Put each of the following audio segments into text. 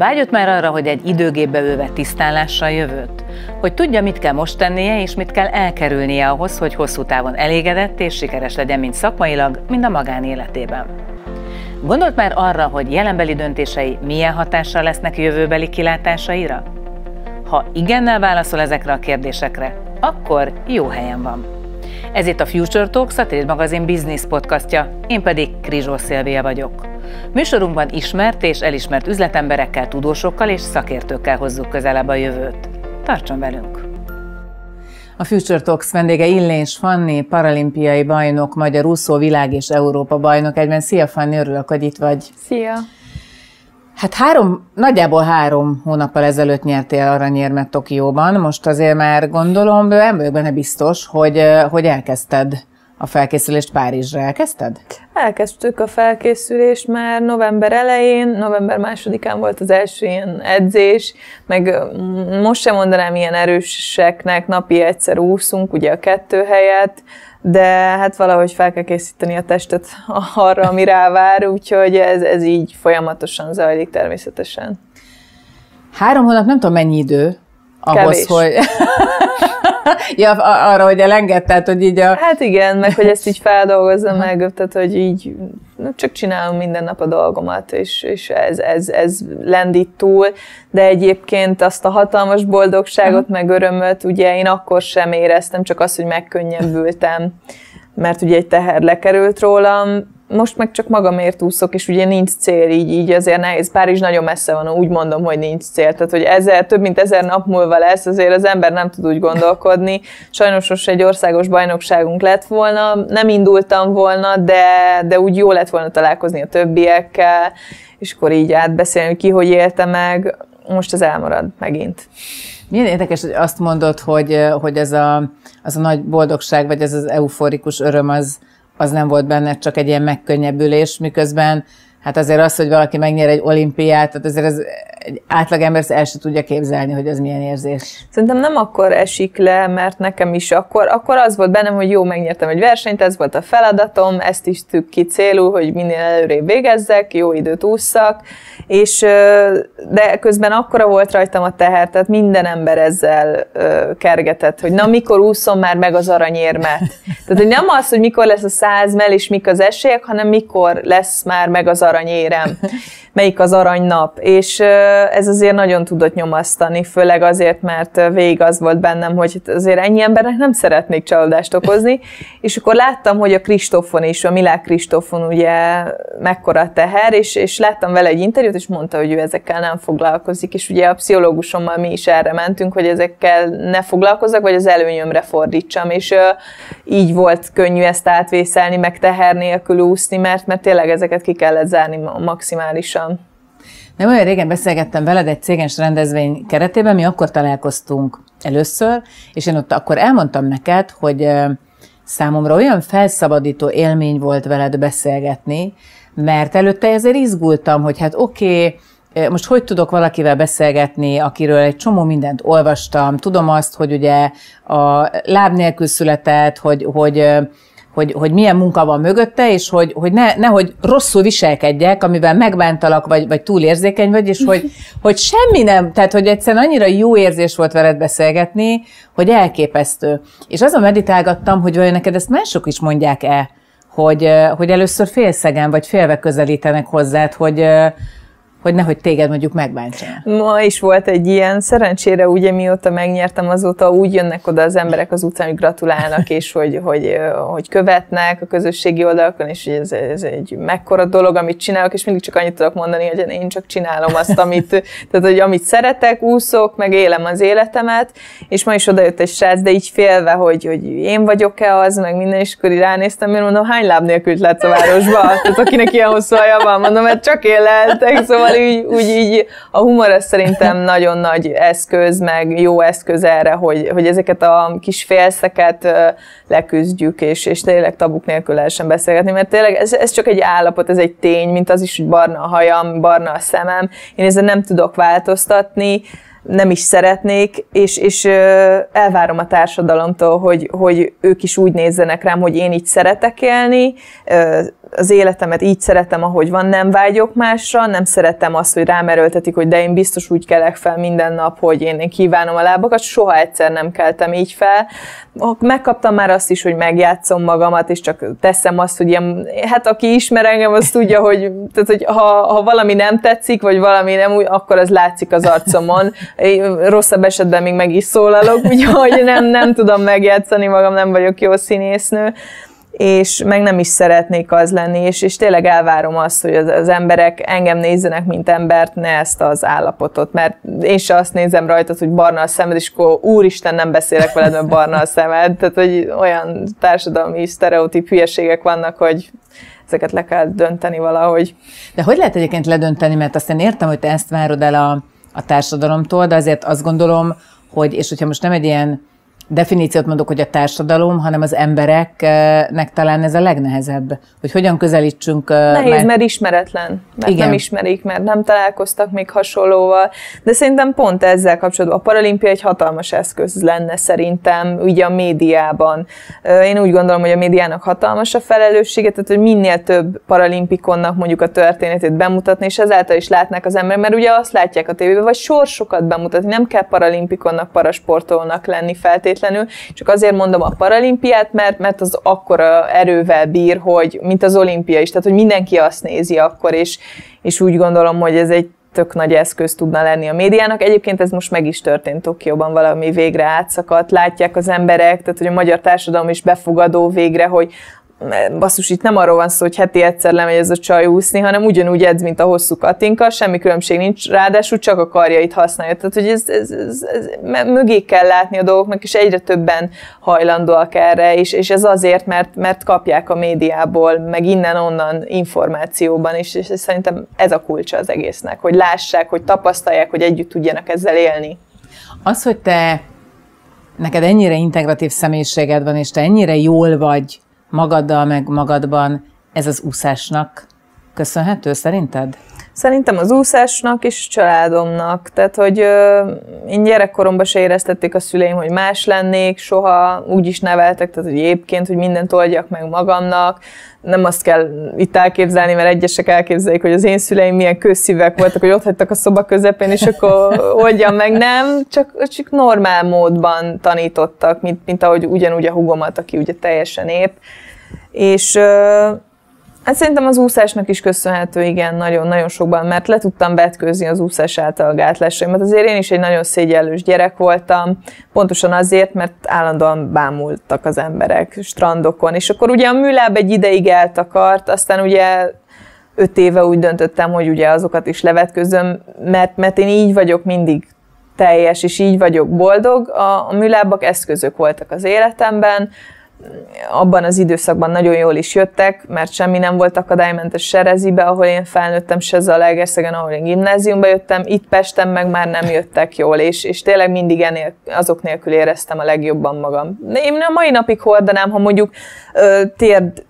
Vágyott már arra, hogy egy időgépbe lássa a jövőt? Hogy tudja, mit kell most tennie, és mit kell elkerülnie ahhoz, hogy hosszú távon elégedett és sikeres legyen mind szakmailag, mind a magánéletében? Gondolt már arra, hogy jelenbeli döntései milyen hatással lesznek jövőbeli kilátásaira? Ha igennel válaszol ezekre a kérdésekre, akkor jó helyen van. Ez itt a Future Talks, a Trade Magazine Business podcastja, én pedig Krizsó Szilvia vagyok. Műsorunkban ismert és elismert üzletemberekkel, tudósokkal és szakértőkkel hozzuk közelebb a jövőt. Tartson velünk! A Future Talks vendége Illéns Fanni, paralimpiai bajnok, magyar úszó, világ és Európa bajnok egyben. Szia Fanni, örülök, hogy itt vagy. Szia! Hát három, nagyjából három hónappal ezelőtt nyertél aranyérmet Tokióban, most azért már gondolom, nem vagyok benne biztos, hogy, hogy elkezdted a felkészülést Párizsra. Elkezdted? Elkezdtük a felkészülést már november elején, november másodikán volt az első ilyen edzés, meg most sem mondanám ilyen erőseknek, napi egyszer úszunk, ugye a kettő helyet, de hát valahogy fel kell készíteni a testet arra, ami rávár, úgyhogy ez, ez így folyamatosan zajlik természetesen. Három hónap nem tudom mennyi idő, ahhoz, Kevés. hogy... ja, arra, hogy elengedted, hogy így a... Hát igen, meg hogy ezt így feldolgozzam meg, tehát hogy így csak csinálom minden nap a dolgomat, és, és ez, ez, ez lendít túl, de egyébként azt a hatalmas boldogságot, meg örömöt ugye én akkor sem éreztem, csak azt, hogy megkönnyebbültem, mert ugye egy teher lekerült rólam, most meg csak magamért úszok, és ugye nincs cél, így, így azért nehéz. Párizs nagyon messze van, úgy mondom, hogy nincs cél. Tehát, hogy ezer, több mint ezer nap múlva lesz, azért az ember nem tud úgy gondolkodni. Sajnos most egy országos bajnokságunk lett volna, nem indultam volna, de, de úgy jó lett volna találkozni a többiekkel, és akkor így átbeszélni, ki hogy élte meg. Most ez elmarad megint. Milyen érdekes, hogy azt mondod, hogy, hogy ez a, az a nagy boldogság, vagy ez az euforikus öröm, az, az nem volt benne csak egy ilyen megkönnyebbülés, miközben hát azért az, hogy valaki megnyer egy olimpiát, tehát azért ez egy átlagember el se tudja képzelni, hogy az milyen érzés. Szerintem nem akkor esik le, mert nekem is akkor, akkor az volt bennem, hogy jó, megnyertem egy versenyt, ez volt a feladatom, ezt is tük ki célul, hogy minél előrébb végezzek, jó időt ússzak, és de közben akkora volt rajtam a teher, tehát minden ember ezzel kergetett, hogy na mikor úszom már meg az aranyérmet. Tehát, hogy nem az, hogy mikor lesz a száz mell és mik az esélyek, hanem mikor lesz már meg az aranyérem melyik az arany-nap, és ez azért nagyon tudott nyomasztani, főleg azért, mert végig az volt bennem, hogy azért ennyi embernek nem szeretnék csalódást okozni, és akkor láttam, hogy a Kristófon is, a Milák Kristófon ugye mekkora teher, és, és láttam vele egy interjút, és mondta, hogy ő ezekkel nem foglalkozik, és ugye a pszichológusommal mi is erre mentünk, hogy ezekkel ne foglalkozzak, vagy az előnyömre fordítsam, és így volt könnyű ezt átvészelni, meg teher nélkül úszni, mert, mert tényleg ezeket ki kellett zárni maximálisan pontosan. Nem olyan régen beszélgettem veled egy céges rendezvény keretében, mi akkor találkoztunk először, és én ott akkor elmondtam neked, hogy számomra olyan felszabadító élmény volt veled beszélgetni, mert előtte ezért izgultam, hogy hát oké, okay, most hogy tudok valakivel beszélgetni, akiről egy csomó mindent olvastam, tudom azt, hogy ugye a láb nélkül született, hogy, hogy hogy, hogy milyen munka van mögötte, és hogy, hogy ne, nehogy rosszul viselkedjek, amivel megbántalak, vagy, vagy túl érzékeny vagy, és hogy, hogy semmi nem, tehát hogy egyszerűen annyira jó érzés volt veled beszélgetni, hogy elképesztő. És azon meditálgattam, hogy vajon neked ezt mások is mondják-e, hogy, hogy először félszegen, vagy félve közelítenek hozzád, hogy, hogy nehogy téged mondjuk megbántsanak. Ma is volt egy ilyen, szerencsére ugye mióta megnyertem azóta úgy jönnek oda az emberek az utcán, hogy gratulálnak, és hogy, hogy, hogy követnek a közösségi oldalakon, és hogy ez, ez egy mekkora dolog, amit csinálok, és mindig csak annyit tudok mondani, hogy én csak csinálom azt, amit, tehát, hogy amit szeretek, úszok, meg élem az életemet, és ma is odajött egy srác, de így félve, hogy, hogy én vagyok-e az, meg minden, és akkor ránéztem, mert mondom, hány láb nélkül lett a városba? Tehát akinek ilyen hosszú van, mondom, mert csak én lehetek, szóval Szóval úgy, úgy így a humor az szerintem nagyon nagy eszköz, meg jó eszköz erre, hogy, hogy ezeket a kis félszeket leküzdjük, és, és tényleg tabuk nélkül lehessen beszélgetni, mert tényleg ez, ez csak egy állapot, ez egy tény, mint az is, hogy barna a hajam, barna a szemem, én ezzel nem tudok változtatni, nem is szeretnék, és, és elvárom a társadalomtól, hogy, hogy ők is úgy nézzenek rám, hogy én így szeretek élni, az életemet így szeretem, ahogy van, nem vágyok másra, nem szeretem azt, hogy rám erőltetik, hogy de én biztos úgy kelek fel minden nap, hogy én, én kívánom a lábakat, soha egyszer nem keltem így fel. Megkaptam már azt is, hogy megjátszom magamat, és csak teszem azt, hogy ilyen, hát aki ismer engem, az tudja, hogy, tehát, hogy ha, ha valami nem tetszik, vagy valami nem úgy, akkor az látszik az arcomon. Rosszabb esetben még meg is szólalok, úgyhogy nem, nem tudom megjátszani magam, nem vagyok jó színésznő és meg nem is szeretnék az lenni, és, és tényleg elvárom azt, hogy az, az emberek engem nézzenek, mint embert, ne ezt az állapotot, mert én se azt nézem rajtad, hogy barna a szemed, és akkor úristen, nem beszélek veled, mert barna a szemed, tehát hogy olyan társadalmi sztereotíp hülyeségek vannak, hogy ezeket le kell dönteni valahogy. De hogy lehet egyébként ledönteni, mert azt értem, hogy te ezt várod el a, a társadalomtól, de azért azt gondolom, hogy, és hogyha most nem egy ilyen definíciót mondok, hogy a társadalom, hanem az embereknek talán ez a legnehezebb, hogy hogyan közelítsünk. Nehéz, mert, mert ismeretlen, mert Igen. nem ismerik, mert nem találkoztak még hasonlóval, de szerintem pont ezzel kapcsolatban a paralimpia egy hatalmas eszköz lenne szerintem, ugye a médiában. Én úgy gondolom, hogy a médiának hatalmas a felelőssége, tehát hogy minél több paralimpikonnak mondjuk a történetét bemutatni, és ezáltal is látnák az emberek, mert ugye azt látják a tévében, vagy sorsokat bemutatni, nem kell paralimpikonnak, parasportolónak lenni feltétlenül, feltétlenül, csak azért mondom a paralimpiát, mert, mert az akkora erővel bír, hogy, mint az olimpia is, tehát hogy mindenki azt nézi akkor, és, és úgy gondolom, hogy ez egy tök nagy eszköz tudna lenni a médiának. Egyébként ez most meg is történt Tokióban, valami végre átszakadt, látják az emberek, tehát hogy a magyar társadalom is befogadó végre, hogy basszus, itt nem arról van szó, hogy heti egyszer lemegy ez a csaj úszni, hanem ugyanúgy edz, mint a hosszú Katinka, semmi különbség nincs, ráadásul csak a karjait használja. Tehát, hogy ez, ez, ez, ez mögé kell látni a dolgoknak, és egyre többen hajlandóak erre, és, és ez azért, mert, mert kapják a médiából, meg innen-onnan információban, és, és szerintem ez a kulcsa az egésznek, hogy lássák, hogy tapasztalják, hogy együtt tudjanak ezzel élni. Az, hogy te neked ennyire integratív személyiséged van, és te ennyire jól vagy magaddal, meg magadban, ez az úszásnak köszönhető szerinted? Szerintem az úszásnak és családomnak. Tehát, hogy ö, én gyerekkoromban se éreztették a szüleim, hogy más lennék, soha úgy is neveltek, tehát, hogy éppként, hogy mindent oldjak meg magamnak. Nem azt kell itt elképzelni, mert egyesek elképzelik, hogy az én szüleim milyen közszívek voltak, hogy ott hagytak a szoba közepén, és akkor oldjam meg. Nem, csak, csak normál módban tanítottak, mint, mint ahogy ugyanúgy a hugomat, aki ugye teljesen épp. És ö, Hát szerintem az úszásnak is köszönhető, igen, nagyon-nagyon sokban, mert le tudtam vetkőzni az úszás által a gátlásaimat. Azért én is egy nagyon szégyellős gyerek voltam, pontosan azért, mert állandóan bámultak az emberek strandokon, és akkor ugye a műláb egy ideig eltakart, aztán ugye öt éve úgy döntöttem, hogy ugye azokat is levetközöm, mert, mert én így vagyok mindig teljes, és így vagyok boldog. A, a műlábak eszközök voltak az életemben, abban az időszakban nagyon jól is jöttek, mert semmi nem volt akadálymentes se rezibe, ahol én felnőttem, se Zalaegerszegen, ahol én gimnáziumba jöttem, itt Pesten meg már nem jöttek jól, és, és tényleg mindig ennél, azok nélkül éreztem a legjobban magam. Én a mai napig hordanám, ha mondjuk ö, térd,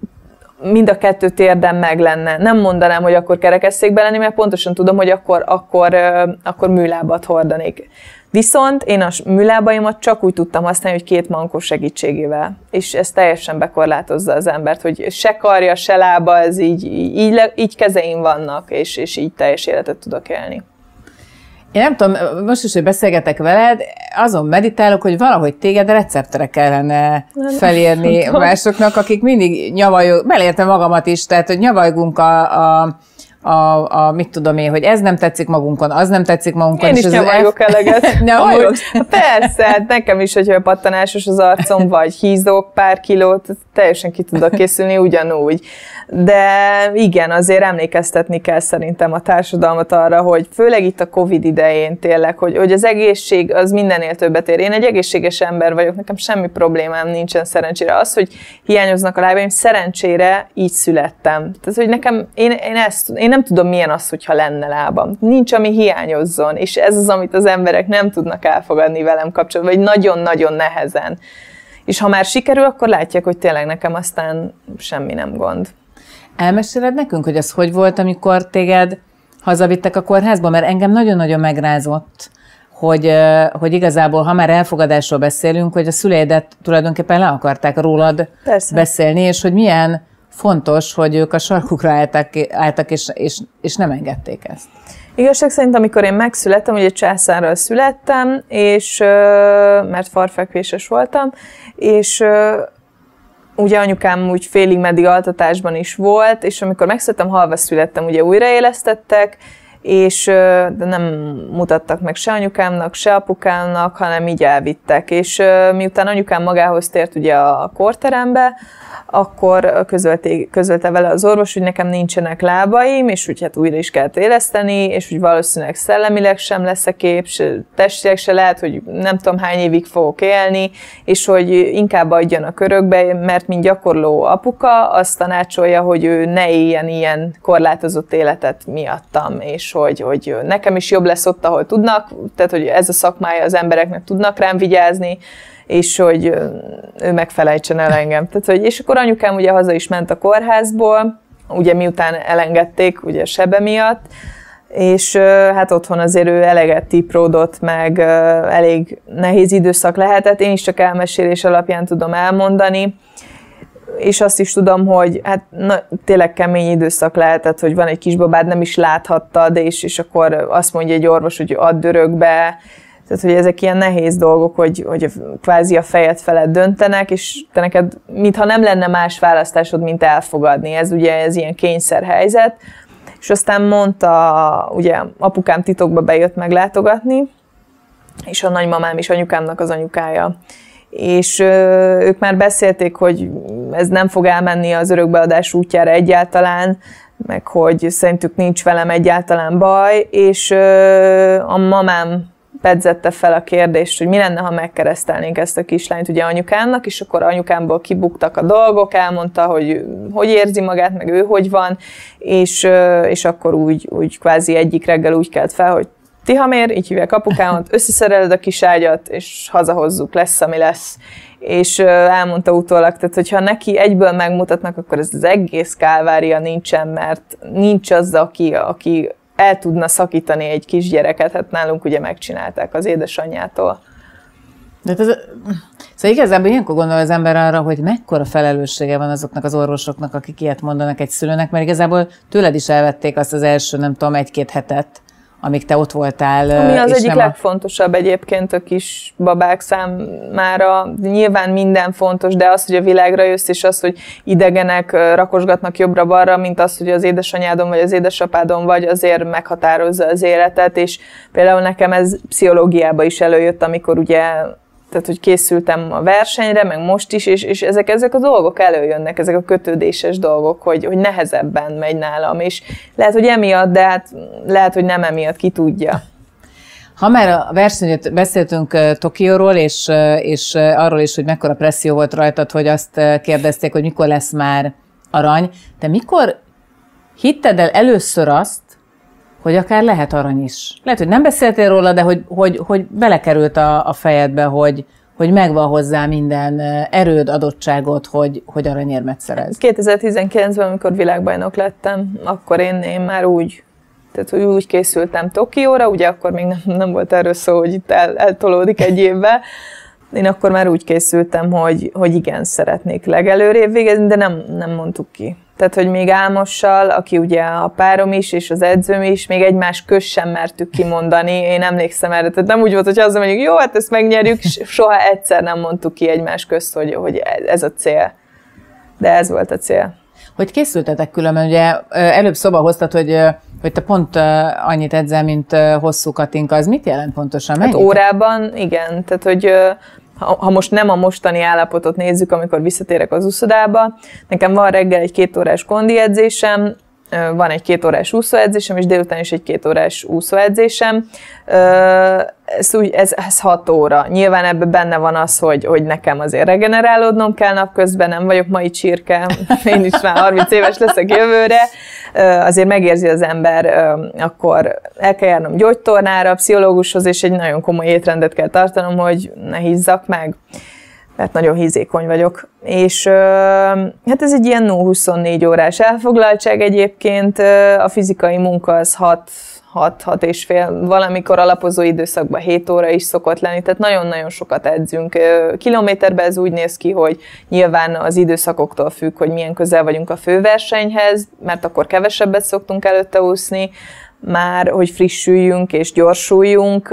mind a kettő térdem meg lenne. Nem mondanám, hogy akkor kerekesszékbe lenni, mert pontosan tudom, hogy akkor, akkor, akkor műlábat hordanék. Viszont én a műlábaimat csak úgy tudtam használni, hogy két mankó segítségével. És ez teljesen bekorlátozza az embert, hogy se karja, se lába, ez így, így, így, kezeim vannak, és, és így teljes életet tudok élni. Én nem tudom, most is, hogy beszélgetek veled, azon meditálok, hogy valahogy téged receptre kellene felírni másoknak, akik mindig nyavajog, belértem magamat is, tehát hogy nyavajgunk a, a a, a, mit tudom én, hogy ez nem tetszik magunkon, az nem tetszik magunkon. Én is nyomajgok F... eleget. nyomajogok. Persze, hát nekem is, hogyha pattanásos az arcom, vagy hízok pár kilót, teljesen ki tudok készülni ugyanúgy. De igen, azért emlékeztetni kell szerintem a társadalmat arra, hogy főleg itt a Covid idején tényleg, hogy, hogy az egészség az mindenél többet ér. Én egy egészséges ember vagyok, nekem semmi problémám nincsen szerencsére. Az, hogy hiányoznak a lábaim, szerencsére így születtem. Tehát, hogy nekem, én, én, ezt, én nem tudom, milyen az, hogyha lenne lábam. Nincs, ami hiányozzon, és ez az, amit az emberek nem tudnak elfogadni velem kapcsolatban, vagy nagyon-nagyon nehezen. És ha már sikerül, akkor látják, hogy tényleg nekem aztán semmi nem gond. Elmeséled nekünk, hogy az hogy volt, amikor téged hazavittek a kórházba? Mert engem nagyon-nagyon megrázott, hogy, hogy igazából, ha már elfogadásról beszélünk, hogy a szüleidet tulajdonképpen le akarták rólad Persze. beszélni, és hogy milyen fontos, hogy ők a sarkukra álltak, álltak és, és, és nem engedték ezt. Igazság szerint, amikor én megszülettem, ugye császárral születtem, és mert farfekvéses voltam, és ugye anyukám úgy félig meddig altatásban is volt, és amikor megszülettem, halva születtem, ugye újraélesztettek, és de nem mutattak meg se anyukámnak, se apukámnak, hanem így elvittek. És miután anyukám magához tért ugye a korterembe, akkor közölte, közölte vele az orvos, hogy nekem nincsenek lábaim, és úgy hát újra is kell éleszteni, és úgy valószínűleg szellemileg sem lesz a kép, testileg se lehet, hogy nem tudom hány évig fogok élni, és hogy inkább adjon a körökbe, mert mint gyakorló apuka azt tanácsolja, hogy ő ne éljen ilyen korlátozott életet miattam, és hogy, hogy nekem is jobb lesz ott, ahol tudnak, tehát hogy ez a szakmája az embereknek tudnak rám vigyázni, és hogy ő megfelejtsen el engem. Tehát, hogy, és akkor anyukám ugye haza is ment a kórházból, ugye miután elengedték, ugye sebe miatt, és hát otthon azért ő eleget tipródott, meg elég nehéz időszak lehetett, én is csak elmesélés alapján tudom elmondani, és azt is tudom, hogy hát na, tényleg kemény időszak lehetett, hogy van egy kisbabád, nem is láthattad, és, és akkor azt mondja egy orvos, hogy add dörögbe, tehát, hogy ezek ilyen nehéz dolgok, hogy, hogy kvázi a fejed felett döntenek, és te neked, mintha nem lenne más választásod, mint elfogadni. Ez ugye ez ilyen kényszerhelyzet. És aztán mondta, ugye apukám titokba bejött meglátogatni, és a nagymamám is anyukámnak az anyukája. És ők már beszélték, hogy ez nem fog elmenni az örökbeadás útjára egyáltalán, meg hogy szerintük nincs velem egyáltalán baj, és a mamám pedzette fel a kérdést, hogy mi lenne, ha megkeresztelnénk ezt a kislányt ugye anyukámnak, és akkor anyukámból kibuktak a dolgok, elmondta, hogy hogy érzi magát, meg ő hogy van, és, és akkor úgy, úgy kvázi egyik reggel úgy kelt fel, hogy Tihamér, így hívják apukámat, összeszereled a kis ágyat, és hazahozzuk, lesz, ami lesz. És elmondta utólag, tehát hogyha neki egyből megmutatnak, akkor ez az egész kálvária nincsen, mert nincs az, aki, aki el tudna szakítani egy kisgyereket, hát nálunk ugye megcsinálták az édesanyjától. De ez, szóval igazából ilyenkor gondol az ember arra, hogy mekkora felelőssége van azoknak az orvosoknak, akik ilyet mondanak egy szülőnek, mert igazából tőled is elvették azt az első, nem tudom, egy-két hetet, amíg te ott voltál. Ami az egyik legfontosabb a... egyébként a kis babák számára. Nyilván minden fontos, de az, hogy a világra jössz, és az, hogy idegenek rakosgatnak jobbra-balra, mint az, hogy az édesanyádon vagy az édesapádon vagy, azért meghatározza az életet, és például nekem ez pszichológiába is előjött, amikor ugye tehát hogy készültem a versenyre, meg most is, és, és ezek, ezek a dolgok előjönnek, ezek a kötődéses dolgok, hogy, hogy nehezebben megy nálam, és lehet, hogy emiatt, de hát lehet, hogy nem emiatt, ki tudja. Ha már a versenyt beszéltünk Tokióról, és, és arról is, hogy mekkora presszió volt rajtad, hogy azt kérdezték, hogy mikor lesz már arany, de mikor hitted el először azt, hogy akár lehet arany is. Lehet, hogy nem beszéltél róla, de hogy, hogy, hogy belekerült a, a fejedbe, hogy, hogy megvan hozzá minden erőd, adottságot, hogy, hogy aranyérmet szerez. 2019-ben, amikor világbajnok lettem, akkor én, én már úgy, tehát hogy úgy készültem Tokióra, ugye akkor még nem, nem volt erről szó, hogy itt el, eltolódik egy évbe, én akkor már úgy készültem, hogy, hogy igen, szeretnék legelőrébb végezni, de nem, nem mondtuk ki. Tehát, hogy még Álmossal, aki ugye a párom is, és az edzőm is, még egymás köz sem mertük kimondani. Én emlékszem erre. Tehát nem úgy volt, hogy az mondjuk, jó, hát ezt megnyerjük, soha egyszer nem mondtuk ki egymás közt, hogy, hogy ez a cél. De ez volt a cél. Hogy készültetek különben? Ugye előbb szoba hoztad, hogy hogy te pont annyit edzel, mint hosszú Katinka, az mit jelent pontosan? Hát órában, igen. Tehát, hogy ha most nem a mostani állapotot nézzük, amikor visszatérek az úszodába, nekem van reggel egy két órás kondi edzésem, van egy két órás úszóedzésem, és délután is egy két órás úszóedzésem. Ez, ez, ez hat óra. Nyilván ebben benne van az, hogy, hogy nekem azért regenerálódnom kell napközben, nem vagyok mai csirke, én is már 30 éves leszek jövőre. Azért megérzi az ember, akkor el kell járnom gyógytornára, pszichológushoz, és egy nagyon komoly étrendet kell tartanom, hogy ne hízzak meg mert nagyon hízékony vagyok. És hát ez egy ilyen 0-24 órás elfoglaltság egyébként, a fizikai munka az 6 6-6 és fél, valamikor alapozó időszakban 7 óra is szokott lenni, tehát nagyon-nagyon sokat edzünk. Kilométerben ez úgy néz ki, hogy nyilván az időszakoktól függ, hogy milyen közel vagyunk a főversenyhez, mert akkor kevesebbet szoktunk előtte úszni, már, hogy frissüljünk és gyorsuljunk,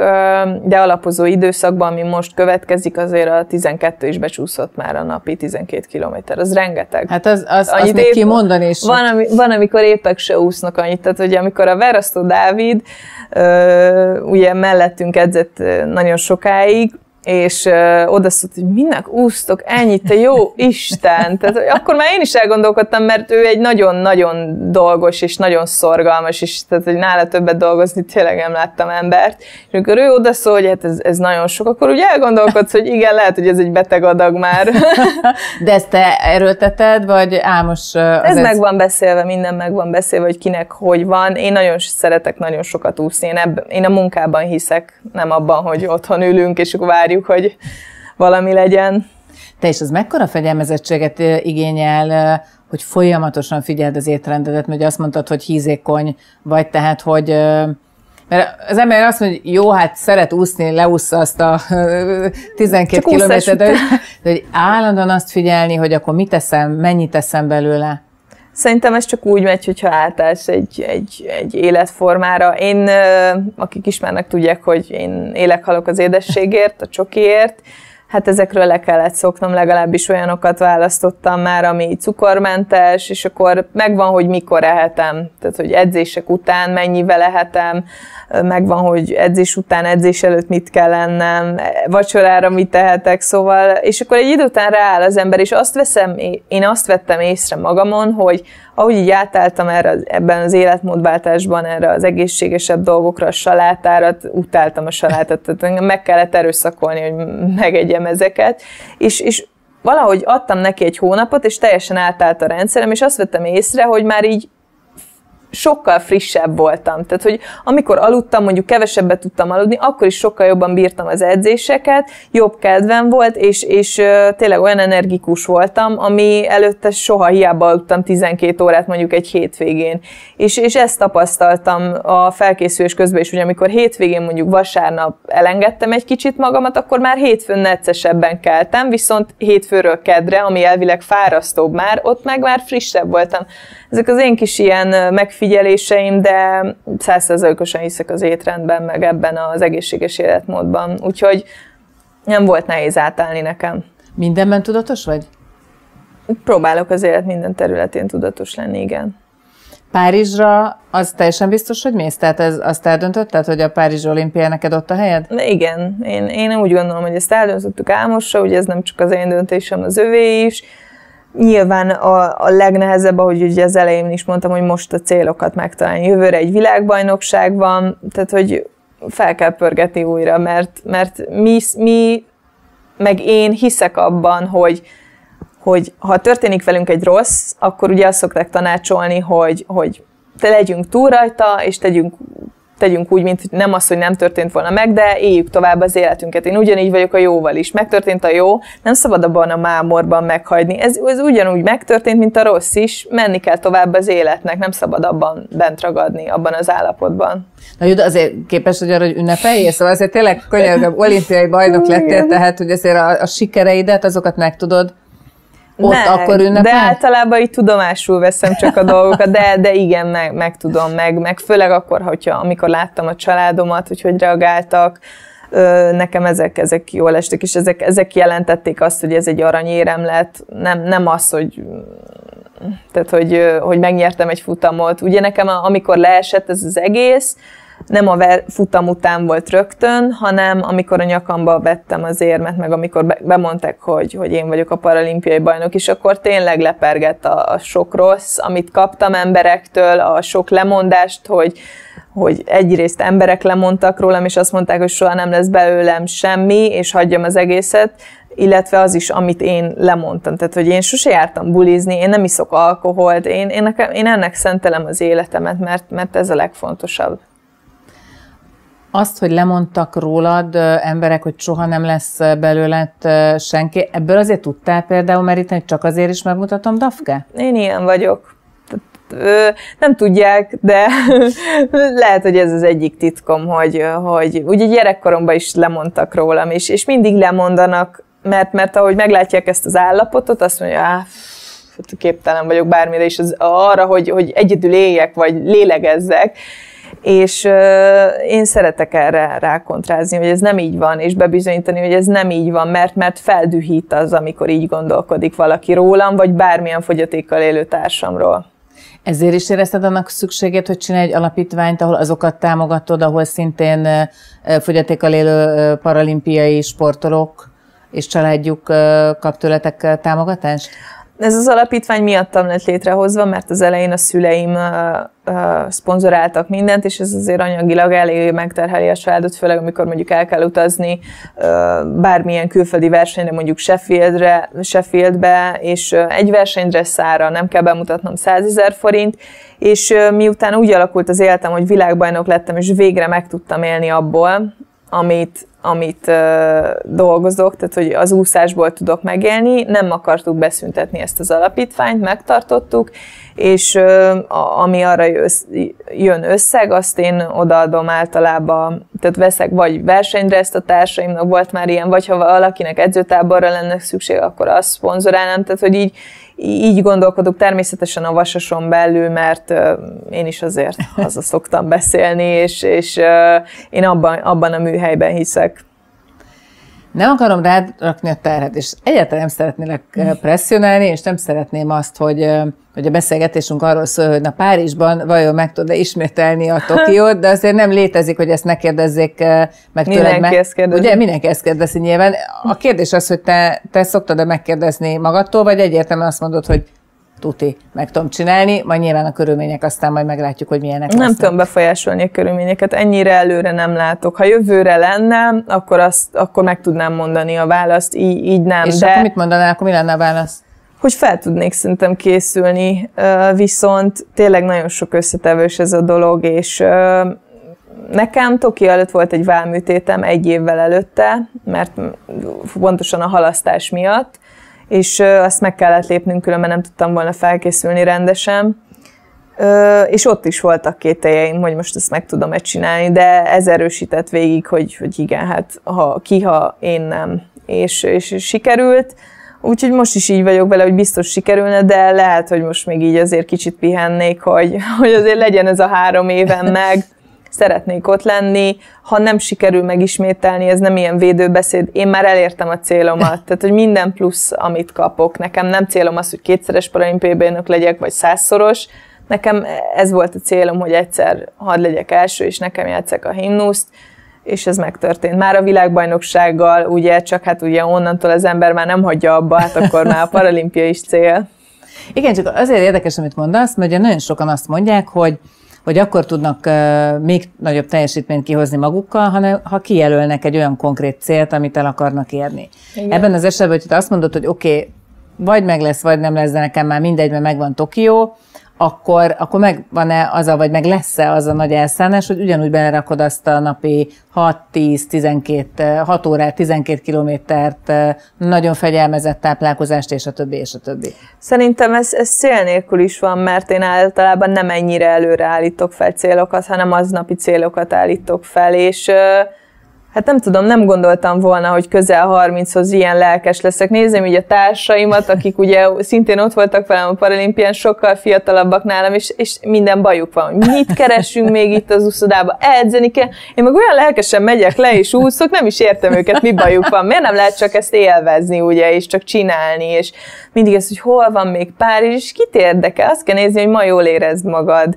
de alapozó időszakban, ami most következik, azért a 12 is becsúszott már a napi 12 kilométer. Az rengeteg. Hát az, az, az még kimondani is. Van, ami, van, amikor épek se úsznak annyit. Tehát, hogy amikor a Verasztó Dávid ugye mellettünk edzett nagyon sokáig, és oda szólt, hogy minek úsztok ennyit, te jó Isten! Tehát akkor már én is elgondolkodtam, mert ő egy nagyon-nagyon dolgos és nagyon szorgalmas, és tehát, hogy nála többet dolgozni tényleg nem láttam embert. És amikor ő oda szól, hogy hát ez, ez nagyon sok, akkor úgy elgondolkodsz, hogy igen, lehet, hogy ez egy beteg adag már. De ezt te erőlteted, vagy álmos? Ez, ez meg van beszélve, minden meg van beszélve, hogy kinek hogy van. Én nagyon szeretek nagyon sokat úszni. Én, ebb, én a munkában hiszek, nem abban, hogy otthon ülünk, és akkor várjuk, hogy valami legyen. Te is az mekkora fegyelmezettséget igényel, hogy folyamatosan figyeld az étrendedet, mert azt mondtad, hogy hízékony vagy, tehát, hogy mert az ember azt mondja, hogy jó, hát szeret úszni, leúszza azt a 12 kilométert, de, de hogy állandóan azt figyelni, hogy akkor mit teszem, mennyit teszem belőle. Szerintem ez csak úgy megy, hogyha átállsz egy, egy, egy életformára. Én, akik ismernek, tudják, hogy én élek halok az édességért, a csokiért, hát ezekről le kellett szoknom, legalábbis olyanokat választottam már, ami cukormentes, és akkor megvan, hogy mikor ehetem, tehát hogy edzések után mennyivel ehetem, megvan, hogy edzés után, edzés előtt mit kell lennem, vacsorára mit tehetek, szóval, és akkor egy idő után rááll az ember, és azt veszem, én azt vettem észre magamon, hogy ahogy így átálltam erre, ebben az életmódváltásban erre az egészségesebb dolgokra, a salátára, utáltam a salátát, tehát meg kellett erőszakolni, hogy megegyem ezeket, és, és valahogy adtam neki egy hónapot, és teljesen átállt a rendszerem, és azt vettem észre, hogy már így sokkal frissebb voltam. Tehát, hogy amikor aludtam, mondjuk kevesebbet tudtam aludni, akkor is sokkal jobban bírtam az edzéseket, jobb kedvem volt, és, és tényleg olyan energikus voltam, ami előtte soha hiába aludtam 12 órát mondjuk egy hétvégén. És, és ezt tapasztaltam a felkészülés közben is, hogy amikor hétvégén mondjuk vasárnap elengedtem egy kicsit magamat, akkor már hétfőn neccesebben keltem, viszont hétfőről kedre, ami elvileg fárasztóbb már, ott meg már frissebb voltam. Ezek az én kis ilyen megfigyeléseim, de százszerzalékosan hiszek az étrendben, meg ebben az egészséges életmódban. Úgyhogy nem volt nehéz átállni nekem. Mindenben tudatos vagy? Próbálok az élet minden területén tudatos lenni, igen. Párizsra az teljesen biztos, hogy mész? Tehát ez, azt eldöntötted, hogy a Párizs olimpia neked ott a helyed? Igen, én, én úgy gondolom, hogy ezt eldöntöttük Álmosra, hogy ez nem csak az én döntésem, az övé is, Nyilván a, a legnehezebb, ahogy ugye az elején is mondtam, hogy most a célokat megtalálni. Jövőre egy világbajnokság van, tehát hogy fel kell pörgetni újra, mert, mert mi, mi, meg én hiszek abban, hogy, hogy ha történik velünk egy rossz, akkor ugye azt szokták tanácsolni, hogy, hogy te legyünk túl rajta, és tegyünk tegyünk úgy, mint nem az, hogy nem történt volna meg, de éljük tovább az életünket. Én ugyanígy vagyok a jóval is. Megtörtént a jó, nem szabad abban a mámorban meghagyni. Ez, ez ugyanúgy megtörtént, mint a rossz is. Menni kell tovább az életnek, nem szabad abban bent ragadni, abban az állapotban. Na jó, de azért képes hogy arra, hogy ünnepeljél, szóval azért tényleg könyörgöm, olimpiai bajnok lettél, tehát hogy azért a, a sikereidet, azokat meg tudod ott ne, akkor ünnepel? De általában így tudomásul veszem csak a dolgokat, de, de igen, meg, meg tudom, meg, meg főleg akkor, hogyha amikor láttam a családomat, hogy hogy reagáltak, nekem ezek, ezek jól estek, és ezek, ezek jelentették azt, hogy ez egy aranyérem lett, nem, nem az, hogy tehát, hogy, hogy megnyertem egy futamot. Ugye nekem, amikor leesett ez az egész, nem a futam után volt rögtön, hanem amikor a nyakamba vettem az érmet, meg amikor be, bemondták, hogy, hogy én vagyok a paralimpiai bajnok, és akkor tényleg lepergett a, a sok rossz, amit kaptam emberektől, a sok lemondást, hogy, hogy egyrészt emberek lemondtak rólam, és azt mondták, hogy soha nem lesz belőlem semmi, és hagyjam az egészet, illetve az is, amit én lemondtam. Tehát, hogy én sose jártam bulizni, én nem iszok alkoholt, én, én, nekem, én ennek szentelem az életemet, mert, mert ez a legfontosabb azt, hogy lemondtak rólad emberek, hogy soha nem lesz belőled senki, ebből azért tudtál például meríteni, csak azért is megmutatom, Dafke? Én ilyen vagyok. nem tudják, de lehet, hogy ez az egyik titkom, hogy, hogy ugye gyerekkoromban is lemondtak rólam, és, és mindig lemondanak, mert, mert ahogy meglátják ezt az állapotot, azt mondja, ah, képtelen vagyok bármire is az, arra, hogy, hogy egyedül éljek, vagy lélegezzek, és én szeretek erre rákontrázni, hogy ez nem így van, és bebizonyítani, hogy ez nem így van, mert, mert feldühít az, amikor így gondolkodik valaki rólam, vagy bármilyen fogyatékkal élő társamról. Ezért is érezted annak szükségét, hogy csinálj egy alapítványt, ahol azokat támogatod, ahol szintén fogyatékkal élő paralimpiai sportolók és családjuk kap tőletek támogatást? Ez az alapítvány miattam lett létrehozva, mert az elején a szüleim uh, uh, szponzoráltak mindent, és ez azért anyagilag elég megterheli a családot, főleg amikor mondjuk el kell utazni uh, bármilyen külföldi versenyre, mondjuk Sheffieldre, Sheffieldbe, és uh, egy versenyre szára nem kell bemutatnom 100 ezer forint, és uh, miután úgy alakult az életem, hogy világbajnok lettem, és végre meg tudtam élni abból, amit, amit uh, dolgozok, tehát hogy az úszásból tudok megélni, nem akartuk beszüntetni ezt az alapítványt, megtartottuk, és uh, ami arra jössz, jön összeg, azt én odaadom általában, tehát veszek vagy versenyre ezt a társaimnak, volt már ilyen, vagy ha valakinek edzőtáborra lenne szükség, akkor azt szponzorálnám, tehát hogy így, így gondolkodok természetesen a vasason belül, mert én is azért haza szoktam beszélni, és, és én abban, abban a műhelyben hiszek. Nem akarom rád rakni a terhet, és egyáltalán nem szeretnélek presszionálni, és nem szeretném azt, hogy, hogy a beszélgetésünk arról szól, hogy na Párizsban vajon meg tud-e ismételni a Tokiót, de azért nem létezik, hogy ezt ne kérdezzék meg tőled. Mindenki meg. ezt kérdezi. Ugye mindenki ezt kérdezi nyilván. A kérdés az, hogy te, te szoktad-e megkérdezni magadtól, vagy egyértelműen azt mondod, hogy tuti, meg tudom csinálni, majd nyilván a körülmények aztán majd meglátjuk, hogy milyenek Nem lesznek. tudom befolyásolni a körülményeket, ennyire előre nem látok. Ha jövőre lenne, akkor, azt, akkor meg tudnám mondani a választ, így, így nem. És de... akkor mit mondanál, akkor mi lenne a válasz? hogy fel tudnék szerintem készülni, viszont tényleg nagyon sok összetevős ez a dolog, és nekem Toki előtt volt egy válműtétem egy évvel előtte, mert pontosan a halasztás miatt, és azt meg kellett lépnünk, különben nem tudtam volna felkészülni rendesen. És ott is voltak kételjeim, hogy most ezt meg tudom-e de ez erősített végig, hogy, hogy igen, hát ha ki, ha én nem. És, és sikerült. Úgyhogy most is így vagyok vele, hogy biztos sikerülne, de lehet, hogy most még így azért kicsit pihennék, hogy, hogy azért legyen ez a három éven meg szeretnék ott lenni, ha nem sikerül megismételni, ez nem ilyen védőbeszéd, én már elértem a célomat. Tehát, hogy minden plusz, amit kapok. Nekem nem célom az, hogy kétszeres paralimpiai legyek, vagy százszoros. Nekem ez volt a célom, hogy egyszer hadd legyek első, és nekem játszek a himnuszt, és ez megtörtént. Már a világbajnoksággal, ugye, csak hát ugye onnantól az ember már nem hagyja abba, hát akkor már a paralimpiai is cél. Igen, csak azért érdekes, amit mondasz, mert ugye nagyon sokan azt mondják, hogy hogy akkor tudnak még nagyobb teljesítményt kihozni magukkal, hanem ha kijelölnek egy olyan konkrét célt, amit el akarnak érni. Igen. Ebben az esetben, hogy te azt mondod, hogy oké, okay, vagy meg lesz, vagy nem lesz, de nekem már mindegy, mert megvan Tokió, akkor, akkor megvan-e az a, vagy meg lesz-e az a nagy elszállás, hogy ugyanúgy belerakod azt a napi 6-10-12, 6 órát, 12 kilométert, nagyon fegyelmezett táplálkozást, és a többi, és a többi. Szerintem ez, ez cél nélkül is van, mert én általában nem ennyire előre állítok fel célokat, hanem aznapi célokat állítok fel, és hát nem tudom, nem gondoltam volna, hogy közel 30-hoz ilyen lelkes leszek. Nézem így a társaimat, akik ugye szintén ott voltak velem a paralimpián, sokkal fiatalabbak nálam, és, és minden bajuk van, mit keresünk még itt az úszodába, edzeni kell. Én meg olyan lelkesen megyek le és úszok, nem is értem őket, mi bajuk van. Miért nem lehet csak ezt élvezni, ugye, és csak csinálni, és mindig ez, hogy hol van még Párizs, és kit érdekel, azt kell nézni, hogy ma jól érezd magad.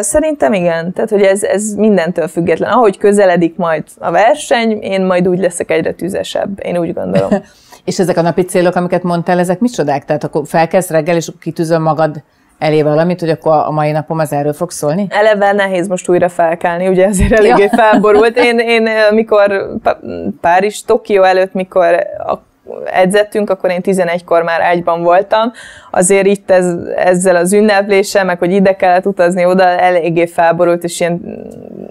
Szerintem igen, tehát hogy ez, ez mindentől független. Ahogy közeledik majd a verseny, én majd úgy leszek egyre tüzesebb, én úgy gondolom. és ezek a napi célok, amiket mondtál, ezek micsodák? Tehát akkor felkezd reggel, és kitűzöm magad elé valamit, hogy akkor a mai napom az erről fog szólni? Eleve nehéz most újra felkelni, ugye azért eléggé ja. felborult. Én, én mikor Párizs, Tokió előtt, mikor a edzettünk, akkor én 11-kor már ágyban voltam. Azért itt ez, ezzel az ünnepléssel, meg hogy ide kellett utazni oda, eléggé felborult, és ilyen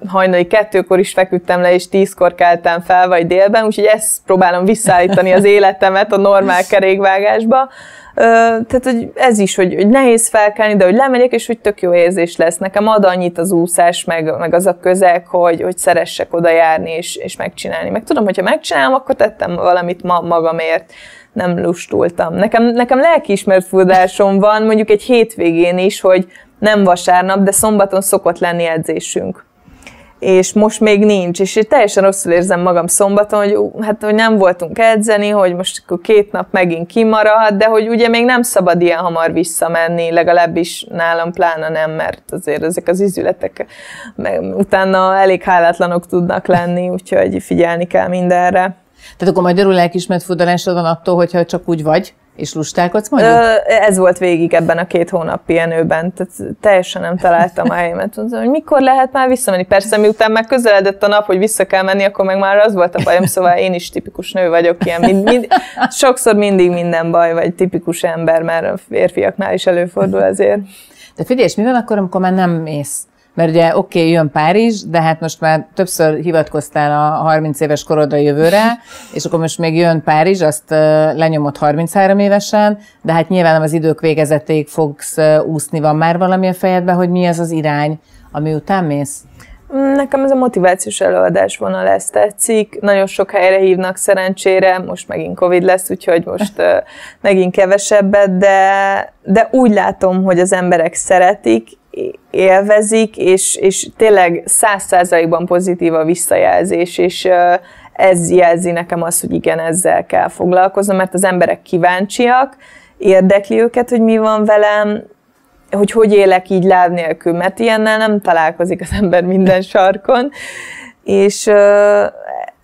hajnali kettőkor is feküdtem le, és tízkor keltem fel, vagy délben, úgyhogy ezt próbálom visszaállítani az életemet a normál kerékvágásba. Tehát, hogy ez is, hogy, hogy nehéz felkelni, de hogy lemegyek, és hogy tök jó érzés lesz. Nekem ad annyit az úszás, meg, meg az a közeg, hogy, hogy szeressek oda járni és, és megcsinálni. Meg tudom, hogyha megcsinálom, akkor tettem valamit ma magamért nem lustultam. Nekem, nekem lelkiismert fudásom van, mondjuk egy hétvégén is, hogy nem vasárnap, de szombaton szokott lenni edzésünk és most még nincs, és teljesen rosszul érzem magam szombaton, hogy hát, hogy nem voltunk edzeni, hogy most akkor két nap megint kimarad, de hogy ugye még nem szabad ilyen hamar visszamenni, legalábbis nálam plána nem, mert azért ezek az izületek utána elég hálátlanok tudnak lenni, úgyhogy figyelni kell mindenre. Tehát akkor magyarul lelkismert fudalásod attól, hogyha csak úgy vagy, és lustálkodsz mondjuk? Ez volt végig ebben a két hónap pihenőben, tehát teljesen nem találtam a helyemet. Mondtam, hogy mikor lehet már visszamenni? Persze, miután már közeledett a nap, hogy vissza kell menni, akkor meg már az volt a bajom, szóval én is tipikus nő vagyok, ilyen mind, mind, sokszor mindig minden baj, vagy tipikus ember, mert a férfiaknál is előfordul azért. De figyelj, mi van akkor, amikor már nem mész? Mert ugye oké, okay, jön Párizs, de hát most már többször hivatkoztál a 30 éves korodra jövőre, és akkor most még jön Párizs, azt lenyomott 33 évesen, de hát nyilván nem az idők végezetéig fogsz úszni, van már valami a fejedben, hogy mi az az irány, ami után mész? Nekem ez a motivációs előadás vonal ezt tetszik. Nagyon sok helyre hívnak szerencsére, most megint Covid lesz, úgyhogy most megint kevesebbet, de, de úgy látom, hogy az emberek szeretik, élvezik, és, és tényleg száz százalékban pozitív a visszajelzés, és ez jelzi nekem azt, hogy igen, ezzel kell foglalkoznom, mert az emberek kíváncsiak, érdekli őket, hogy mi van velem, hogy hogy élek így láb nélkül, mert ilyennel nem találkozik az ember minden sarkon, és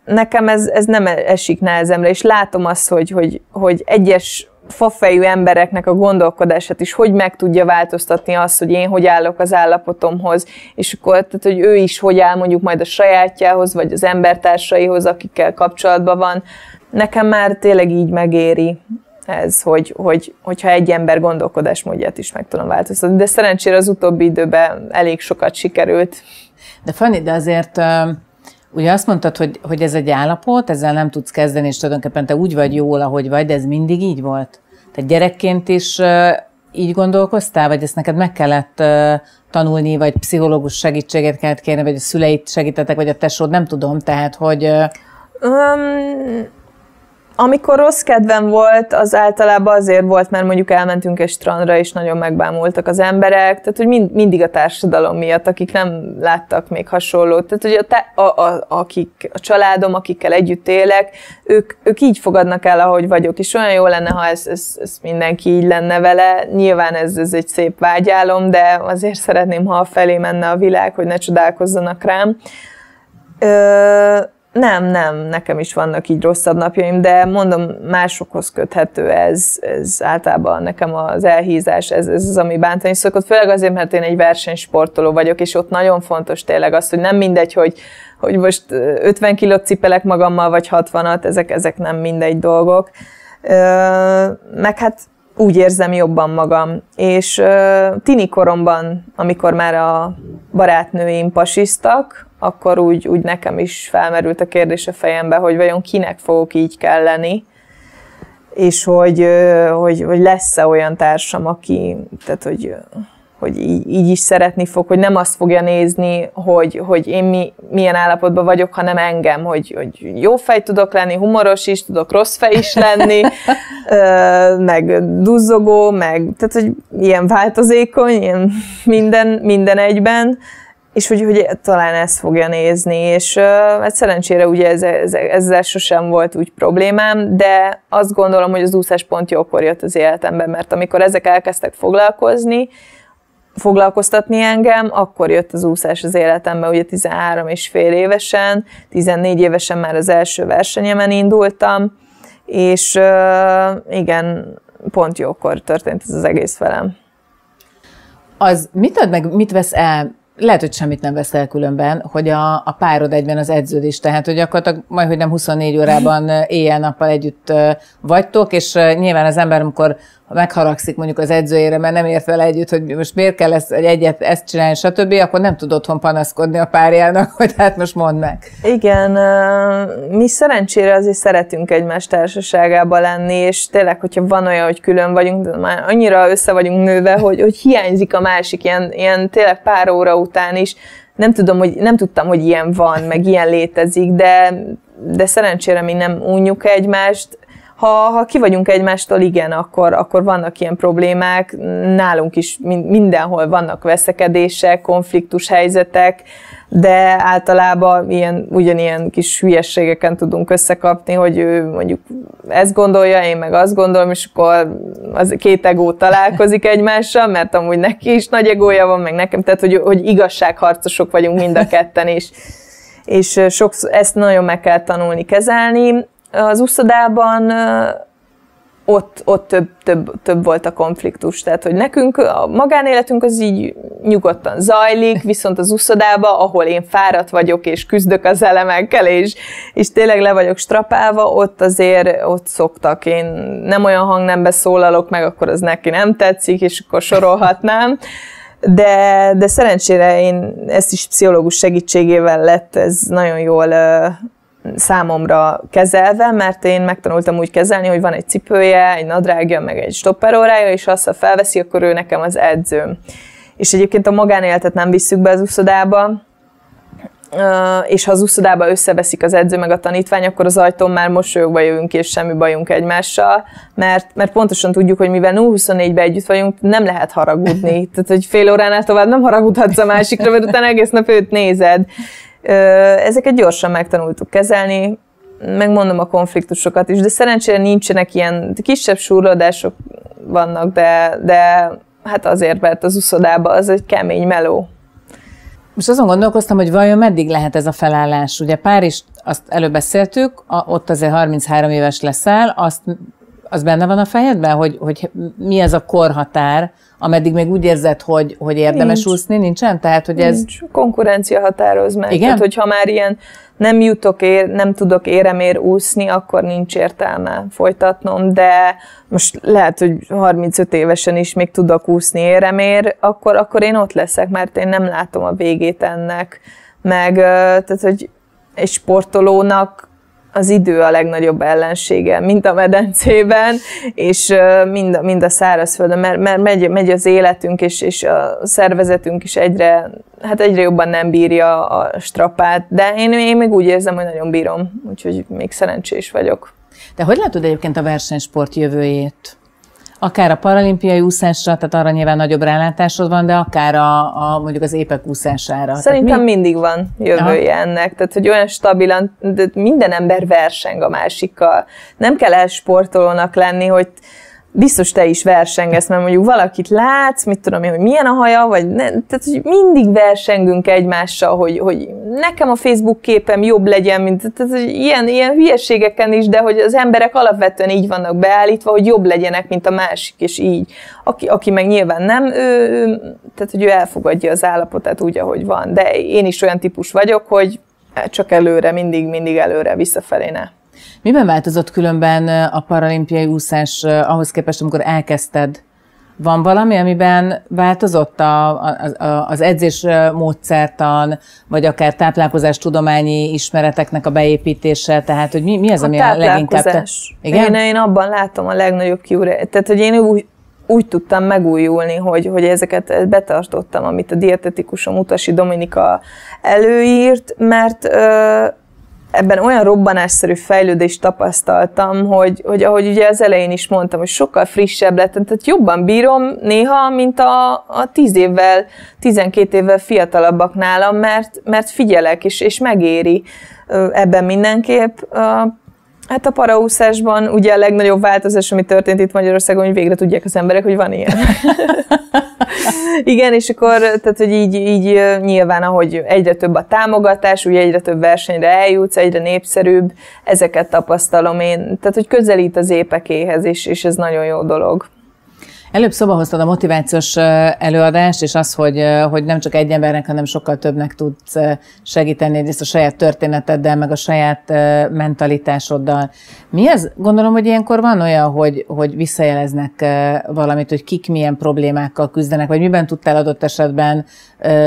nekem ez, ez nem esik nehezemre, és látom azt, hogy, hogy, hogy egyes fafejű embereknek a gondolkodását is hogy meg tudja változtatni azt, hogy én hogy állok az állapotomhoz, és akkor, tehát, hogy ő is hogy áll mondjuk majd a sajátjához, vagy az embertársaihoz, akikkel kapcsolatban van. Nekem már tényleg így megéri ez, hogy, hogy, hogyha egy ember gondolkodásmódját is meg tudom változtatni. De szerencsére az utóbbi időben elég sokat sikerült. De Fanny, de azért Ugye azt mondtad, hogy, hogy ez egy állapot, ezzel nem tudsz kezdeni, és tulajdonképpen te úgy vagy jól, ahogy vagy, de ez mindig így volt? Tehát gyerekként is így gondolkoztál, vagy ezt neked meg kellett tanulni, vagy pszichológus segítséget kellett kérni, vagy a szüleit segítettek, vagy a tesód, nem tudom, tehát, hogy... Um, amikor rossz kedvem volt, az általában azért volt, mert mondjuk elmentünk egy strandra, és nagyon megbámultak az emberek, tehát hogy mind, mindig a társadalom miatt, akik nem láttak még hasonlót, tehát hogy a, te, a, a, akik, a családom, akikkel együtt élek, ők, ők így fogadnak el, ahogy vagyok, és olyan jó lenne, ha ez, ez, ez mindenki így lenne vele. Nyilván ez, ez egy szép vágyálom, de azért szeretném, ha felé menne a világ, hogy ne csodálkozzanak rám. Ö, nem, nem, nekem is vannak így rosszabb napjaim, de mondom, másokhoz köthető ez, ez általában nekem az elhízás, ez, ez az, ami bántani szokott, főleg azért, mert én egy versenysportoló vagyok, és ott nagyon fontos tényleg az, hogy nem mindegy, hogy, hogy most 50 kilót cipelek magammal, vagy 60-at, ezek, ezek nem mindegy dolgok. Meg hát úgy érzem jobban magam. És tini koromban, amikor már a barátnőim pasiztak, akkor úgy, úgy nekem is felmerült a kérdés a fejembe, hogy vajon kinek fogok így kelleni, és hogy, hogy, hogy lesz-e olyan társam, aki, tehát hogy, hogy így, így is szeretni fog, hogy nem azt fogja nézni, hogy, hogy én mi, milyen állapotban vagyok, hanem engem, hogy, hogy jó fej tudok lenni, humoros is, tudok rossz fej is lenni, meg duzzogó, meg tehát, hogy ilyen változékony, ilyen minden, minden egyben, és hogy, hogy talán ezt fogja nézni, és hát szerencsére ugye ez, ez, ezzel sosem volt úgy problémám, de azt gondolom, hogy az úszás pont jókor jött az életemben, mert amikor ezek elkezdtek foglalkozni, foglalkoztatni engem, akkor jött az úszás az életembe, ugye 13 és fél évesen, 14 évesen már az első versenyemen indultam, és igen, pont jókor történt ez az egész velem. Az mit ad meg, mit vesz el lehet, hogy semmit nem veszel különben, hogy a, a párod egyben az edződés, tehát hogy gyakorlatilag majd, hogy nem 24 órában éjjel-nappal együtt vagytok, és nyilván az ember, amikor megharagszik mondjuk az edzőjére, mert nem ért vele együtt, hogy most miért kell ezt, egy egyet ezt csinálni, stb., akkor nem tud otthon panaszkodni a párjának, hogy hát most mondd meg. Igen, mi szerencsére azért szeretünk egymás társaságában lenni, és tényleg, hogyha van olyan, hogy külön vagyunk, de már annyira össze vagyunk nőve, hogy, hogy hiányzik a másik, ilyen, ilyen tényleg pár óra után is, nem tudom, hogy nem tudtam, hogy ilyen van, meg ilyen létezik, de, de szerencsére mi nem unjuk egymást, ha, ha ki vagyunk egymástól, igen, akkor, akkor vannak ilyen problémák, nálunk is mindenhol vannak veszekedések, konfliktus helyzetek, de általában ilyen, ugyanilyen kis hülyességeken tudunk összekapni, hogy ő mondjuk ezt gondolja, én meg azt gondolom, és akkor az két egó találkozik egymással, mert amúgy neki is nagy egója van, meg nekem, tehát hogy, hogy igazságharcosok vagyunk mind a ketten is. És sokszor ezt nagyon meg kell tanulni kezelni. Az úszodában ott, ott több, több, több volt a konfliktus. Tehát, hogy nekünk a magánéletünk az így nyugodtan zajlik, viszont az uszodába, ahol én fáradt vagyok, és küzdök az elemekkel, és, és tényleg le vagyok strapálva, ott azért ott szoktak. Én nem olyan hangnembe szólalok meg, akkor az neki nem tetszik, és akkor sorolhatnám. De, de szerencsére én ezt is pszichológus segítségével lett ez nagyon jól számomra kezelve, mert én megtanultam úgy kezelni, hogy van egy cipője, egy nadrágja, meg egy stopperórája, és ha azt felveszi, akkor ő nekem az edzőm. És egyébként a magánéletet nem visszük be az uszodába, és ha az uszodába összeveszik az edző meg a tanítvány, akkor az ajtón már mosolyogva jövünk, és semmi bajunk egymással, mert, mert pontosan tudjuk, hogy mivel 0-24-ben együtt vagyunk, nem lehet haragudni. Tehát, hogy fél óránál tovább nem haragudhatsz a másikra, mert utána egész nap őt nézed. Ezeket gyorsan megtanultuk kezelni, megmondom a konfliktusokat is, de szerencsére nincsenek ilyen kisebb súrlódások vannak, de, de hát azért, mert az uszodában az egy kemény meló. Most azon gondolkoztam, hogy vajon meddig lehet ez a felállás. Ugye Párizs, azt előbb beszéltük, ott azért 33 éves leszel, azt, az benne van a fejedben, hogy, hogy mi ez a korhatár, ameddig még úgy érzed, hogy, hogy érdemes Nincs. úszni, nincsen? Tehát, hogy ez... Nincs. Konkurencia határoz meg. Igen? Tehát, hogyha már ilyen nem jutok, ér, nem tudok éremér úszni, akkor nincs értelme folytatnom, de most lehet, hogy 35 évesen is még tudok úszni éremér, akkor, akkor én ott leszek, mert én nem látom a végét ennek. Meg, tehát, hogy egy sportolónak az idő a legnagyobb ellensége, mint a medencében, és mind, mind a szárazföldön, mert, mert megy, megy az életünk, és, és a szervezetünk is egyre, hát egyre jobban nem bírja a strapát, de én, én még úgy érzem, hogy nagyon bírom, úgyhogy még szerencsés vagyok. De hogy látod egyébként a versenysport jövőjét? Akár a paralimpiai úszásra, tehát arra nyilván nagyobb rálátásod van, de akár a, a mondjuk az épek úszására. Szerintem mi... mindig van jövője Aha. ennek, tehát hogy olyan stabilan, de minden ember verseng a másikkal. Nem kell el sportolónak lenni, hogy biztos te is versengesz, mert mondjuk valakit látsz, mit tudom én, hogy milyen a haja, vagy ne, tehát hogy mindig versengünk egymással, hogy, hogy nekem a Facebook képem jobb legyen, mint tehát, hogy ilyen, ilyen hülyeségeken is, de hogy az emberek alapvetően így vannak beállítva, hogy jobb legyenek, mint a másik, és így. Aki, aki meg nyilván nem, ő, tehát hogy ő elfogadja az állapotát úgy, ahogy van. De én is olyan típus vagyok, hogy csak előre, mindig, mindig előre, visszafelé ne. Miben változott különben a paralimpiai úszás ahhoz képest, amikor elkezdted? Van valami, amiben változott a, a, az edzés módszertan, vagy akár táplálkozás tudományi ismereteknek a beépítése? Tehát, hogy mi, mi az, a ami a leginkább... Te... Igen? Én, én abban látom a legnagyobb kiúre. Tehát, hogy én úgy, úgy tudtam megújulni, hogy, hogy ezeket betartottam, amit a dietetikusom Utasi Dominika előírt, mert ö, ebben olyan robbanásszerű fejlődést tapasztaltam, hogy, hogy ahogy ugye az elején is mondtam, hogy sokkal frissebb lettem, tehát jobban bírom néha, mint a, a 10 évvel, 12 évvel fiatalabbak nálam, mert, mert figyelek, és, és megéri ebben mindenképp. Hát a paraúszásban ugye a legnagyobb változás, ami történt itt Magyarországon, hogy végre tudják az emberek, hogy van ilyen. Igen, és akkor, tehát, hogy így, így nyilván, ahogy egyre több a támogatás, ugye egyre több versenyre eljutsz, egyre népszerűbb, ezeket tapasztalom én. Tehát, hogy közelít az épekéhez, és, és ez nagyon jó dolog. Előbb szóba hoztad a motivációs előadást, és az, hogy, hogy nem csak egy embernek, hanem sokkal többnek tudsz segíteni egyrészt a saját történeteddel, meg a saját mentalitásoddal. Mi ez? Gondolom, hogy ilyenkor van olyan, hogy, hogy visszajeleznek valamit, hogy kik milyen problémákkal küzdenek, vagy miben tudtál adott esetben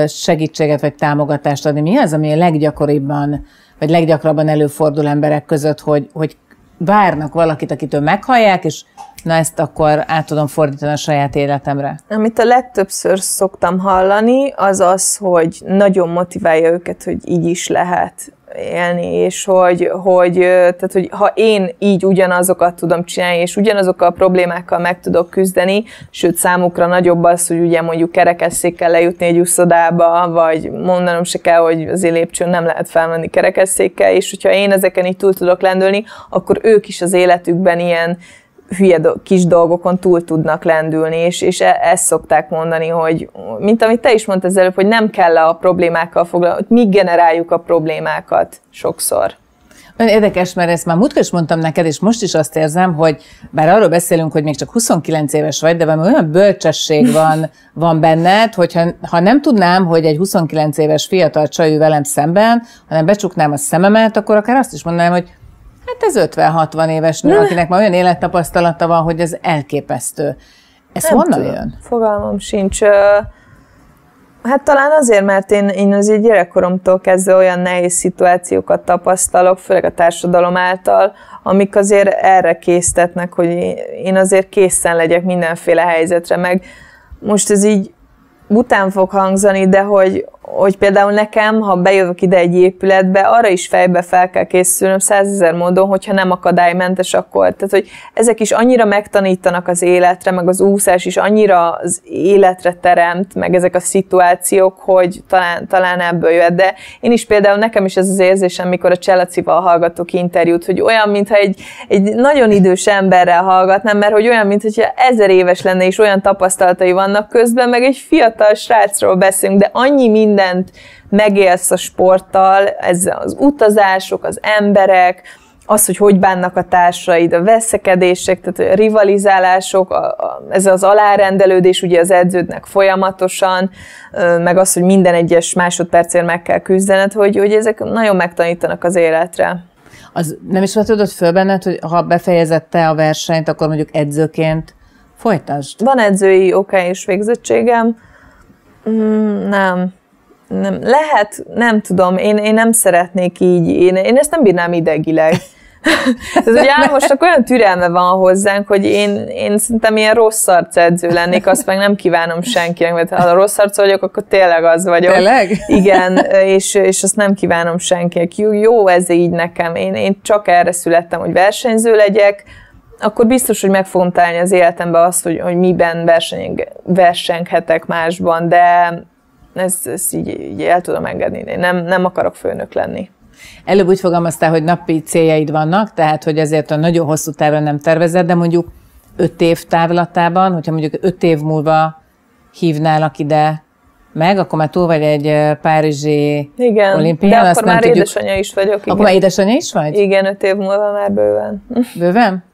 segítséget vagy támogatást adni. Mi az, ami a leggyakoribban, vagy leggyakrabban előfordul emberek között, hogy, hogy várnak valakit, akitől meghallják, és na ezt akkor át tudom fordítani a saját életemre. Amit a legtöbbször szoktam hallani, az az, hogy nagyon motiválja őket, hogy így is lehet élni, és hogy, hogy, tehát, hogy ha én így ugyanazokat tudom csinálni, és ugyanazokkal a problémákkal meg tudok küzdeni, sőt számukra nagyobb az, hogy ugye mondjuk kerekesszékkel lejutni egy uszodába, vagy mondanom se kell, hogy az lépcsőn nem lehet felmenni kerekesszékkel, és hogyha én ezeken így túl tudok lendülni, akkor ők is az életükben ilyen hülye do- kis dolgokon túl tudnak lendülni, és, és e- ezt szokták mondani, hogy mint amit te is mondtad előbb, hogy nem kell a problémákkal foglalkozni, hogy mi generáljuk a problémákat sokszor. Olyan érdekes, mert ezt már múltkor is mondtam neked, és most is azt érzem, hogy bár arról beszélünk, hogy még csak 29 éves vagy, de valami olyan bölcsesség van, van benned, hogyha ha nem tudnám, hogy egy 29 éves fiatal csajű velem szemben, hanem becsuknám a szememet, akkor akár azt is mondanám, hogy Hát ez 50-60 éves nő, akinek már olyan élettapasztalata van, hogy ez elképesztő. Ez Nem honnan tudom. jön? Fogalmam sincs. Hát talán azért, mert én, én azért gyerekkoromtól kezdve olyan nehéz szituációkat tapasztalok, főleg a társadalom által, amik azért erre késztetnek, hogy én azért készen legyek mindenféle helyzetre, meg most ez így után fog hangzani, de hogy, hogy például nekem, ha bejövök ide egy épületbe, arra is fejbe fel kell készülnöm százezer módon, hogyha nem akadálymentes, akkor. Tehát, hogy ezek is annyira megtanítanak az életre, meg az úszás is annyira az életre teremt, meg ezek a szituációk, hogy talán, talán ebből jöhet. De én is például, nekem is ez az érzésem, mikor a Cselacival hallgatok interjút, hogy olyan, mintha egy, egy nagyon idős emberrel hallgatnám, mert hogy olyan, mintha ezer éves lenne, és olyan tapasztalatai vannak közben, meg egy fiatal srácról beszélünk, de annyi minden mindent megélsz a sporttal, ez az utazások, az emberek, az, hogy hogy bánnak a társaid, a veszekedések, tehát a rivalizálások, a, a, ez az alárendelődés ugye az edződnek folyamatosan, meg az, hogy minden egyes másodpercért meg kell küzdened, hogy, hogy ezek nagyon megtanítanak az életre. Az nem is vetődött föl benned, hogy ha befejezette a versenyt, akkor mondjuk edzőként folytasd? Van edzői oké és végzettségem. Mm, nem nem, lehet, nem tudom, én, én nem szeretnék így, én, én ezt nem bírnám idegileg. Ez ugye Álmosnak olyan türelme van hozzánk, hogy én, én szerintem ilyen rossz edző lennék, azt meg nem kívánom senkinek, mert ha rossz arc vagyok, akkor tényleg az vagyok. Tényleg? Igen, és, és azt nem kívánom senkinek. Jó, jó ez így nekem. Én, én csak erre születtem, hogy versenyző legyek, akkor biztos, hogy meg fogom találni az életemben azt, hogy, hogy miben verseny, versenghetek másban, de ezt, ezt így, így el tudom engedni. Én nem, nem akarok főnök lenni. Előbb úgy fogalmaztál, hogy napi céljaid vannak, tehát hogy ezért a nagyon hosszú távra nem tervezed, de mondjuk öt év távlatában, hogyha mondjuk öt év múlva hívnálak ide meg, akkor már túl vagy egy párizsi Igen, olimpián. de akkor már tudjuk... édesanyja is vagyok. Igen. Akkor már édesanyja is vagy? Igen, öt év múlva már bőven. Bőven?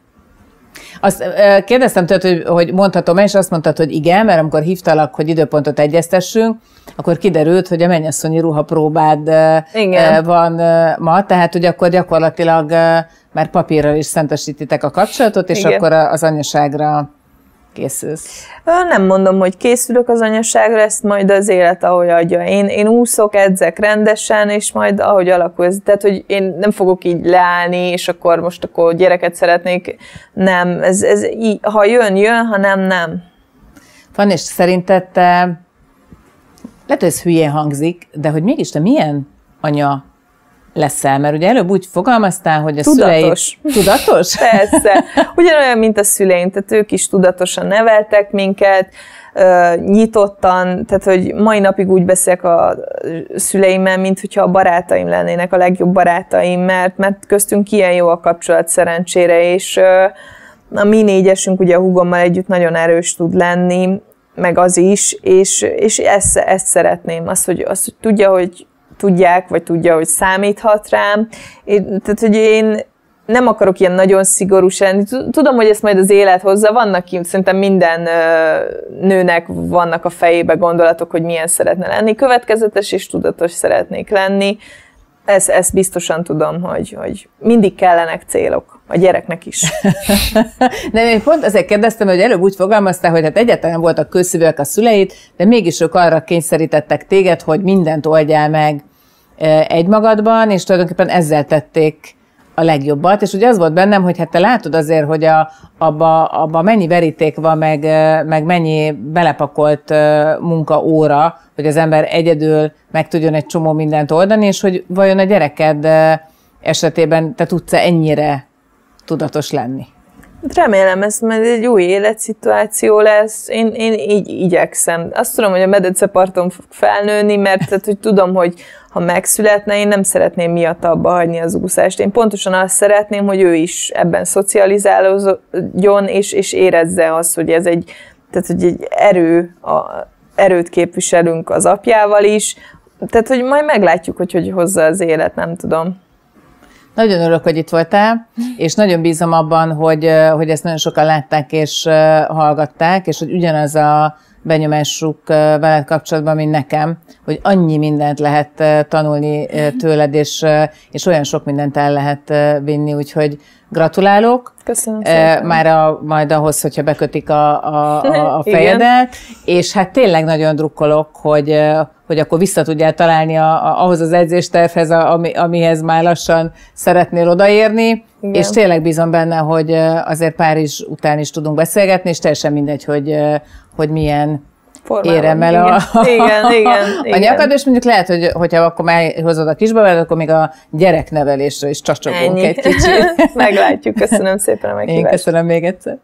Azt kérdeztem tőled, hogy, hogy mondhatom és azt mondtad, hogy igen, mert amikor hívtalak, hogy időpontot egyeztessünk, akkor kiderült, hogy a mennyasszonyi ruhapróbád igen. van ma, tehát hogy akkor gyakorlatilag már papírral is szentesítitek a kapcsolatot, és igen. akkor az anyaságra készülsz? Nem mondom, hogy készülök az anyaságra, ezt majd az élet ahogy adja. Én, én úszok, edzek rendesen, és majd ahogy alakul ez. Tehát, hogy én nem fogok így leállni, és akkor most akkor gyereket szeretnék. Nem, ez, ez így, ha jön, jön, ha nem, nem. Van, és szerinted te, lehet, hogy ez hülyén hangzik, de hogy mégis te milyen anya leszel? Mert ugye előbb úgy fogalmaztál, hogy a Tudatos. szülei... Tudatos? Persze. Ugyanolyan, mint a szüleim, tehát ők is tudatosan neveltek minket, nyitottan, tehát hogy mai napig úgy beszélek a szüleimmel, mint hogyha a barátaim lennének, a legjobb barátaim, mert, mert köztünk ilyen jó a kapcsolat szerencsére, és a mi négyesünk ugye a hugommal együtt nagyon erős tud lenni, meg az is, és, és ezt, ezt szeretném, azt hogy, azt, hogy tudja, hogy tudják, vagy tudja, hogy számíthat rám. Én, tehát, hogy én nem akarok ilyen nagyon szigorú lenni. Tudom, hogy ezt majd az élet hozza. Vannak, szerintem minden nőnek vannak a fejébe gondolatok, hogy milyen szeretne lenni. Következetes és tudatos szeretnék lenni. Ezt, ezt biztosan tudom, hogy, hogy mindig kellenek célok. A gyereknek is. nem, én pont azért kérdeztem, hogy előbb úgy fogalmaztál, hogy hát egyáltalán voltak közszívőek a szüleit, de mégis ők arra kényszerítettek téged, hogy mindent oldjál meg egymagadban, és tulajdonképpen ezzel tették a legjobbat, és ugye az volt bennem, hogy hát te látod azért, hogy a, abba, abba mennyi veríték van, meg, meg mennyi belepakolt munkaóra, hogy az ember egyedül meg tudjon egy csomó mindent oldani, és hogy vajon a gyereked esetében te tudsz-e ennyire tudatos lenni? Remélem, ez majd egy új életszituáció lesz. Én, én így igyekszem. Azt tudom, hogy a medeceparton fog felnőni, mert tehát, hogy tudom, hogy ha megszületne, én nem szeretném miatt abba hagyni az úszást. Én pontosan azt szeretném, hogy ő is ebben szocializálódjon, és, és érezze azt, hogy ez egy, tehát, hogy egy erő, a, erőt képviselünk az apjával is, tehát, hogy majd meglátjuk, hogy hogy hozza az élet, nem tudom. Nagyon örülök, hogy itt voltál, és nagyon bízom abban, hogy, hogy ezt nagyon sokan látták és hallgatták, és hogy ugyanaz a benyomásuk veled kapcsolatban, mint nekem, hogy annyi mindent lehet tanulni tőled, és, és olyan sok mindent el lehet vinni, úgyhogy gratulálok. Köszönöm szépen. Már a, majd ahhoz, hogyha bekötik a, a, a, fejedet, és hát tényleg nagyon drukkolok, hogy, hogy akkor vissza tudjál találni a, a, ahhoz az edzéstervhez, ami, amihez már lassan szeretnél odaérni, Igen. és tényleg bízom benne, hogy azért Párizs után is tudunk beszélgetni, és teljesen mindegy, hogy, hogy milyen Formában. érem el a, igen, igen, a nyakad, és mondjuk lehet, hogy hogyha akkor már hozod a kisbabát, akkor még a gyereknevelésre is csacsogunk egy kicsit. Meglátjuk, köszönöm szépen a meghívást. Én köszönöm még egyszer.